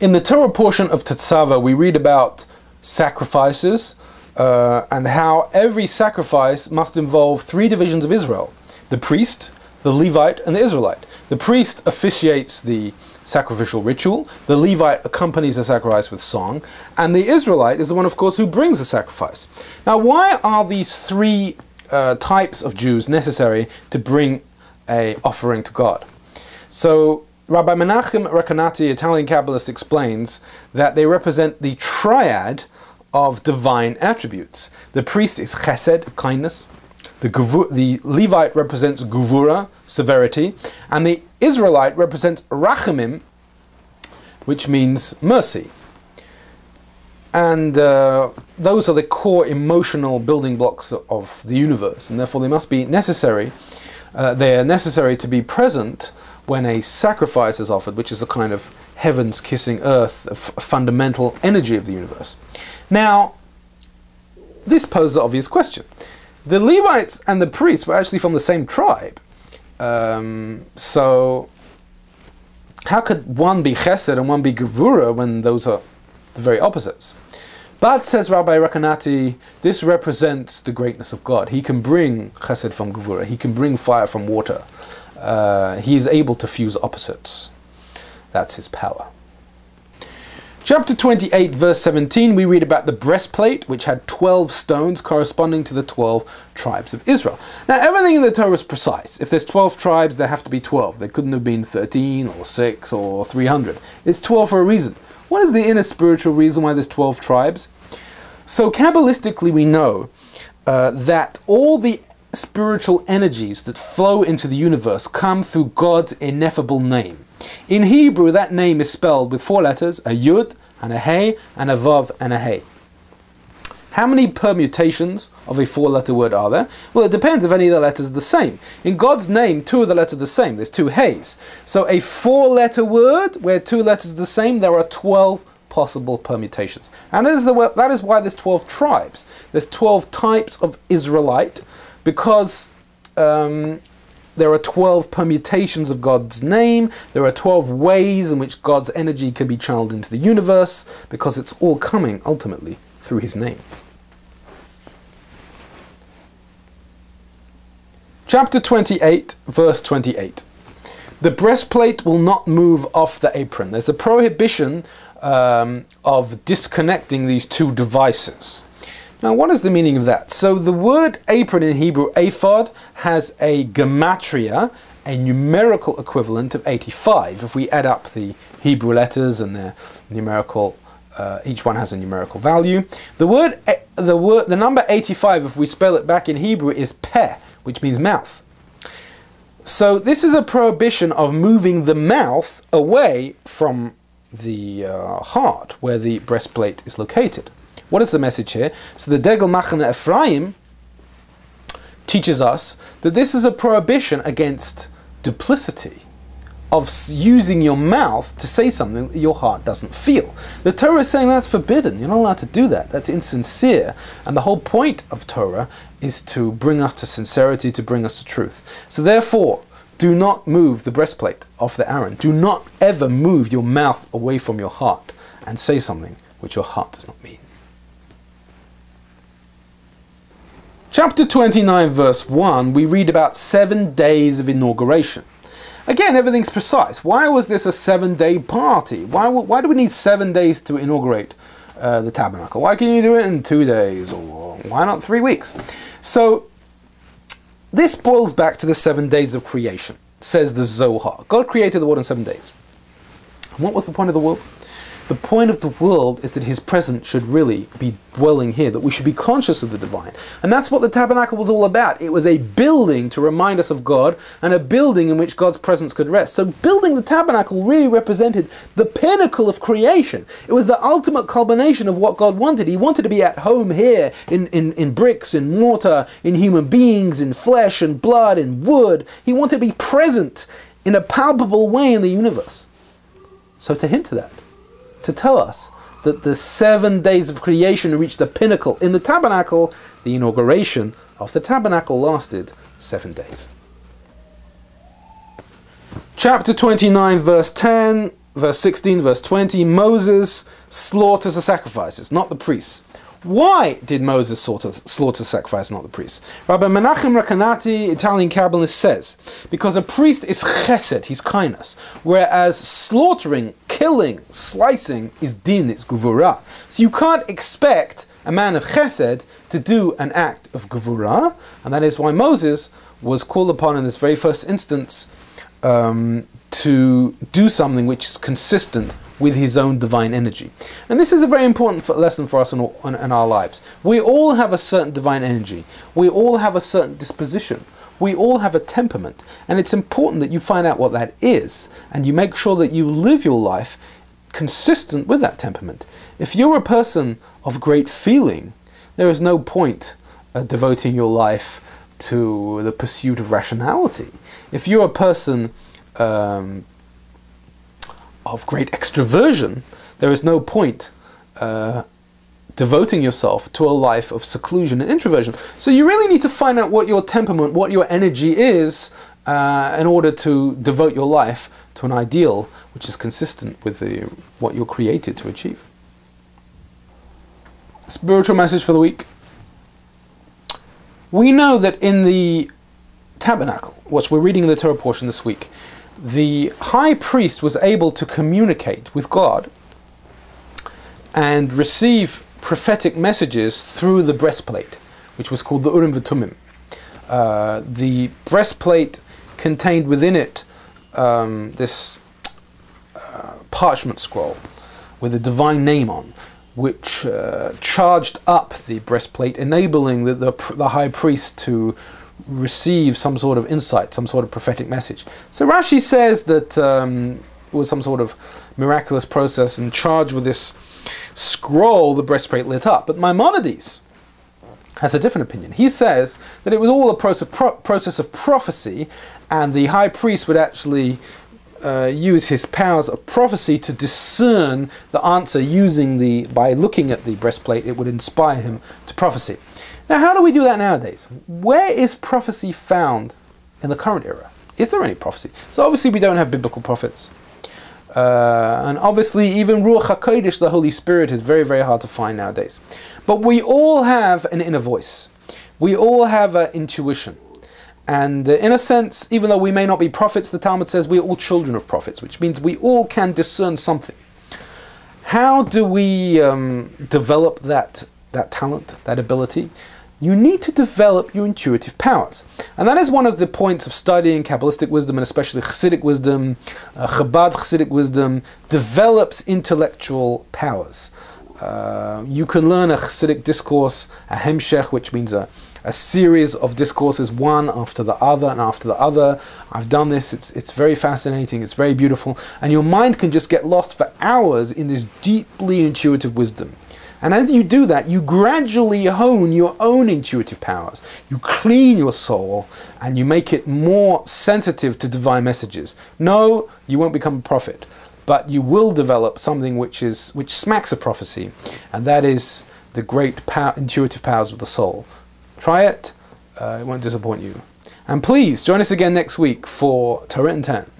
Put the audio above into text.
In the Torah portion of Tetzaveh, we read about sacrifices uh, and how every sacrifice must involve three divisions of Israel the priest, the Levite, and the Israelite. The priest officiates the sacrificial ritual, the Levite accompanies the sacrifice with song, and the Israelite is the one, of course, who brings the sacrifice. Now, why are these three uh, types of Jews necessary to bring a offering to God? So, Rabbi Menachem Recanati, Italian Kabbalist, explains that they represent the triad of divine attributes. The priest is chesed, kindness. The, the Levite represents gevura, severity. And the Israelite represents rachamim, which means mercy. And uh, those are the core emotional building blocks of the universe, and therefore they must be necessary. Uh, they are necessary to be present when a sacrifice is offered, which is a kind of heavens kissing earth, a fundamental energy of the universe. Now, this poses an obvious question. The Levites and the priests were actually from the same tribe. Um, so, how could one be chesed and one be gevura when those are the very opposites? But, says Rabbi Recanati, this represents the greatness of God. He can bring chesed from gevura, he can bring fire from water. Uh, he is able to fuse opposites. That's his power. Chapter 28, verse 17, we read about the breastplate, which had 12 stones corresponding to the 12 tribes of Israel. Now, everything in the Torah is precise. If there's 12 tribes, there have to be 12. There couldn't have been 13 or 6 or 300. It's 12 for a reason. What is the inner spiritual reason why there's 12 tribes? So, Kabbalistically, we know uh, that all the spiritual energies that flow into the universe come through God's ineffable name. In Hebrew, that name is spelled with four letters, a yud, and a hey, and a vav, and a hey. How many permutations of a four-letter word are there? Well, it depends if any of the letters are the same. In God's name, two of the letters are the same. There's two heys. So a four-letter word where two letters are the same, there are 12 possible permutations. And that is, the, that is why there's 12 tribes. There's 12 types of Israelite because um, there are 12 permutations of God's name, there are 12 ways in which God's energy can be channeled into the universe, because it's all coming ultimately through His name. Chapter 28, verse 28. The breastplate will not move off the apron. There's a prohibition um, of disconnecting these two devices. Now, what is the meaning of that? So, the word apron in Hebrew, ephod, has a gematria, a numerical equivalent of 85. If we add up the Hebrew letters and their numerical, uh, each one has a numerical value. The word, the word, the number 85, if we spell it back in Hebrew, is peh, which means mouth. So, this is a prohibition of moving the mouth away from the uh, heart, where the breastplate is located. What is the message here? So the Degel Machane Ephraim teaches us that this is a prohibition against duplicity of using your mouth to say something that your heart doesn't feel. The Torah is saying that's forbidden. You're not allowed to do that. That's insincere. And the whole point of Torah is to bring us to sincerity, to bring us to truth. So therefore, do not move the breastplate off the apron. Do not ever move your mouth away from your heart and say something which your heart does not mean. Chapter 29, verse 1, we read about seven days of inauguration. Again, everything's precise. Why was this a seven day party? Why, why do we need seven days to inaugurate uh, the tabernacle? Why can you do it in two days? Or why not three weeks? So, this boils back to the seven days of creation, says the Zohar. God created the world in seven days. And what was the point of the world? The point of the world is that His presence should really be dwelling here, that we should be conscious of the divine. And that's what the tabernacle was all about. It was a building to remind us of God and a building in which God's presence could rest. So, building the tabernacle really represented the pinnacle of creation. It was the ultimate culmination of what God wanted. He wanted to be at home here in, in, in bricks, in mortar, in human beings, in flesh and blood, in wood. He wanted to be present in a palpable way in the universe. So, to hint to that, to tell us that the seven days of creation reached a pinnacle in the tabernacle, the inauguration of the tabernacle lasted seven days. Chapter 29, verse 10 verse 16, verse 20, Moses slaughters the sacrifices, not the priests. Why did Moses slaughter, slaughter sacrifice, not the priests? Rabbi Menachem Recanati, Italian Kabbalist, says because a priest is chesed, he's kindness, whereas slaughtering, killing, slicing is din, it's gevura. So you can't expect a man of chesed to do an act of gevura, and that is why Moses was called upon in this very first instance um, to do something which is consistent with his own divine energy. And this is a very important lesson for us in, in, in, our lives. We all have a certain divine energy, we all have a certain disposition. We all have a temperament, and it's important that you find out what that is and you make sure that you live your life consistent with that temperament. If you're a person of great feeling, there is no point uh, devoting your life to the pursuit of rationality. If you're a person um, of great extroversion, there is no point uh, devoting yourself to a life of seclusion and introversion. So you really need to find out what your temperament, what your energy is, uh, in order to devote your life to an ideal which is consistent with the, what you're created to achieve. Spiritual message for the week. We know that in the tabernacle, which we're reading in the Torah portion this week, the high priest was able to communicate with God and receive prophetic messages through the breastplate, which was called the Urim V'Tumim. Uh, the breastplate contained within it um, this uh, parchment scroll with a divine name on, which uh, charged up the breastplate, enabling the, the, the high priest to receive some sort of insight, some sort of prophetic message. So Rashi says that um, it was some sort of miraculous process and charged with this scroll, the breastplate lit up. But Maimonides has a different opinion. He says that it was all a process of prophecy, and the high priest would actually uh, use his powers of prophecy to discern the answer using the by looking at the breastplate it would inspire him to prophecy now, how do we do that nowadays? Where is prophecy found in the current era? Is there any prophecy? So obviously we don't have biblical prophets. Uh, and obviously even Ruach HaKodesh, the Holy Spirit, is very, very hard to find nowadays. But we all have an inner voice. We all have an intuition. And uh, in a sense, even though we may not be prophets, the Talmud says we're all children of prophets, which means we all can discern something. How do we um, develop that, that talent, that ability? You need to develop your intuitive powers. And that is one of the points of studying Kabbalistic wisdom and especially Chassidic wisdom. Uh, Chabad Chassidic wisdom develops intellectual powers. Uh, you can learn a Chassidic discourse, a Hemshech, which means a, a series of discourses, one after the other and after the other. I've done this, it's, it's very fascinating, it's very beautiful, and your mind can just get lost for hours in this deeply intuitive wisdom. And as you do that, you gradually hone your own intuitive powers. You clean your soul and you make it more sensitive to divine messages. No, you won't become a prophet, but you will develop something which is which smacks of prophecy, and that is the great power, intuitive powers of the soul. Try it; uh, it won't disappoint you. And please join us again next week for Torah in 10.